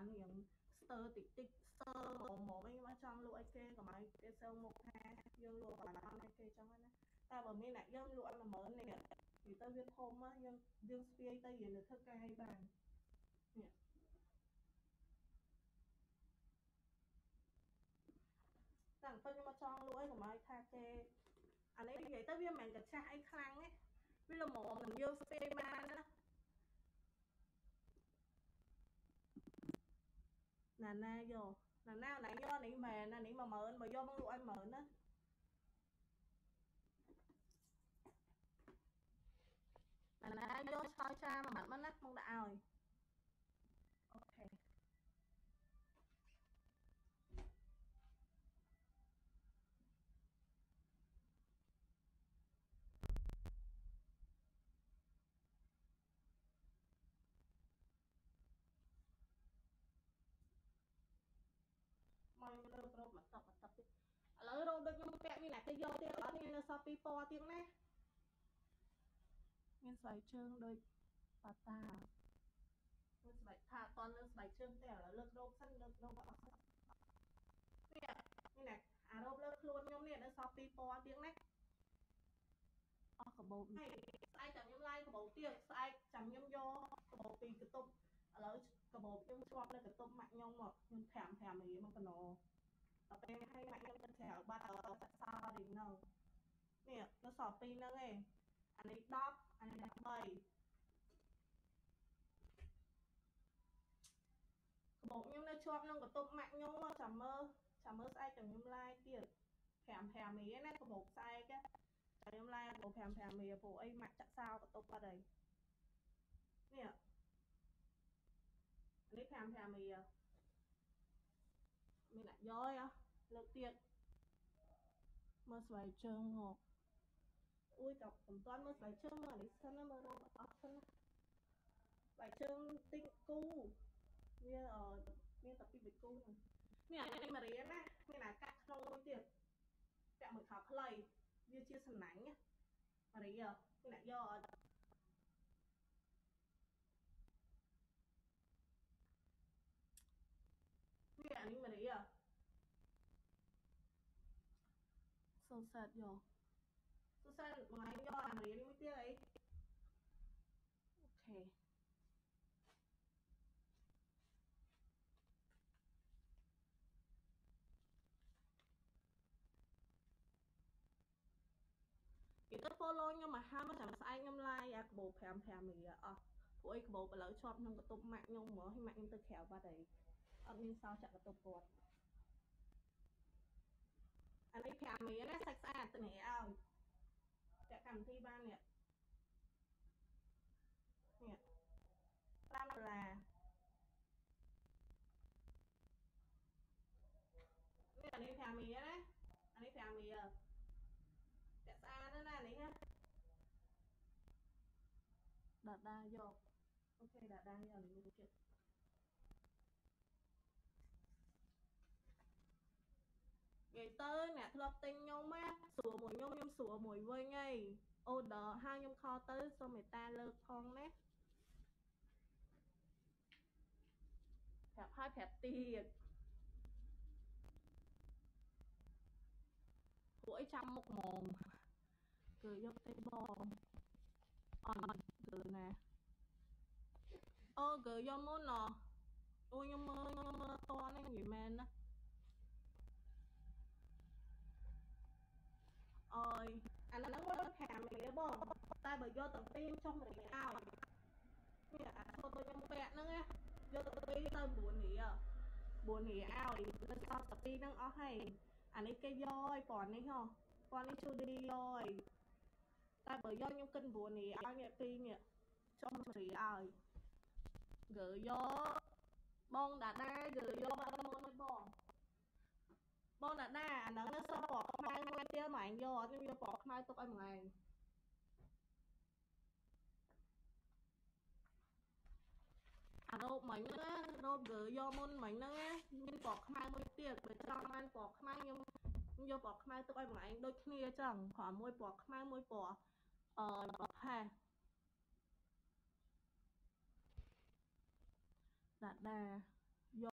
បានរៀងស្ទើតិចតិចស្ទើហ្មងវិញមកចង់លក់ឲ្យគេកុំឲ្យគេសើមុខថាយើងលក់បានឲ្យគេចឹងណាតែបើមានអ្នកយើងលក់ឲ្យ10000នេះនិយាយទៅវាធំមកយើងយើងស្ពាយទៅយើងនៅធ្វើការឲ្យបាននេះតែទៅខ្ញុំមកចង់លក់ឲ្យកុំឲ្យថាគេអានេះនិយាយទៅវាមិនមែនកញ្ចាស់អីខ្លាំងទេវាល្មមនឹងយើងស្ពាយបានណា ណាណាយកណាណាណាយកនេះមែនណានេះ10000បើយកមកលក់ឲ្យ10000ណាណាណាយកឆ្កោយចាមួយម៉ាត់មកណាមកដាក់ឲ្យអូខេមកលើប្រូមកតបតបទៀតឥឡូវរោដូចខ្ញុំពាក់មានអ្នកគេយកទៀតអត់មាននៅសល់ ពីរពណ៌ទៀតណាមានស្បែកជើងដូចប៉ាតាមានស្បែកថាតន់លើស្បែកជើងទេឥឡូវលើករោបសិនលើករោបអត់សិននេះនេះណាអារោបលើខ្លួនខ្ញុំនេះនៅសល់ពីរពណ៌ទៀតណាអស់កបោបនេះស្អែកចាំខ្ញុំឡាយកបោបទៀតស្អែកចាំខ្ញុំយកកបោបពីកតុបឥឡូវកបោបខ្ញុំជាប់នៅកតុបម៉ាក់ខ្ញុំមកខ្ញុំ5 5រៀលមកកណោដល់ពេលឲ្យម៉ាក់ខ្ញុំទៅក្រៅបាត់ឲ្យសាក់សោរីនៅ នេះនៅសល់ពីរហ្នឹងឯងអានេះ10អានេះ3កបោកខ្ញុំនៅជាប់ក្នុងកតុបម៉ាក់ខ្ញុំចាំមើលចាំមើលស្អែកចាំខ្ញុំឡាយទៀត5 5មីណាកបោកស្អែកចាំខ្ញុំឡាយកបោក5 5មីព្រោះអីម៉ាក់ចាក់សោកតុបអត់អីនេះនេះ5 5មីមានដាក់យ៉យលើកទៀតមើលស្បែកជើងមក អួយក៏មិនទាន់មើលស្បែកជើងមើលនេះសិនណាមើលរោអស់សិនណាស្បែកជើងទិញគូវាអឺមានតែពីរបីគូហ្នឹងនេះអានេះមករៀនណាមានអាកាក់ក្នុងមួយទៀតពាក់មួយខោខ្លីវាជាសំណាញ់ណាមករៀនមានអ្នកយកអត់នេះអានេះម៉ារីសូសាត់យក សូសាត់មួយយកអាម៉ារីនេះមួយទៀតអីអូខេគេទៅ follow ខ្ញុំមកហាមកចាំស្អែកខ្ញុំ live អាក្បោ5 5មីអស់ព្រោះអីក្បោឥឡូវជាប់ក្នុងកតុបម៉ាក់ខ្ញុំហ្មងហើយម៉ាក់ខ្ញុំទៅក្រៅបាត់ហើយអត់មានសោចាក់បន្ទប់គាត់អានេះ5មានណាសាច់ស្អាតទៅនេះឲ្យ ចាក់កម្មវិធីបាននេះនេះ5ដុល្លារនេះអានេះ5មីណាអានេះ5មីចាក់ស្អាតណាស់នេះណាដដាយកអូខេដដាយកនេះចិត្តនិយាយទៅអ្នកធ្លាប់ទិញខ្ញុំណាស្រួលមួយខ្ញុំខ្ញុំ ស្រួលមួយវិញហី order ហើយខ្ញុំខលទៅសូមមេត្តាលើកផងណាប្រាប់ហើយប្រាប់ទៀតពួកអីចាំមុខហ្មងគឺយកទៅបងអត់គឺណាអូគឺយកមុនណអូខ្ញុំមើលខ្ញុំមើលតនេះនិយាយមែនណាអើយអាហ្នឹងមក5រៀល បងតែបើយកទាំងពីរចុះរៀលឲ្យនេះអាឈុតដូចខ្ញុំពាក់ហ្នឹងណាយកទាំងពីរទៅ9រៀល9រៀលឲ្យទៅសល់តែពីរហ្នឹងអស់ហើយអានេះគេយកឲ្យប៉ុននេះហ៎ប៉ុននេះជូឌីយកតែបើយកខ្ញុំគិត9រៀលឲ្យអ្នកពីរនេះចុះរៀលឲ្យកើយកបងដាដាគឺយកមកមកបងបងណាណាអាហ្នឹងនៅសពពណ៌ខ្មៅមួយទៀតមកឯងយកខ្ញុំយកពណ៌ខ្មៅទុកឲ្យមួយឯងអារ៉ូ បមិញហ្នឹងរ៉ូបគឺយកមុនមិញហ្នឹងមានពណ៌ខ្មៅមួយទៀតបើចង់បានពណ៌ខ្មៅខ្ញុំខ្ញុំយកពណ៌ខ្មៅទុកឲ្យមួយឯងដូចគ្នាចឹងគ្រាន់មួយពណ៌ខ្មៅមួយពណ៌អឺផេះដាដា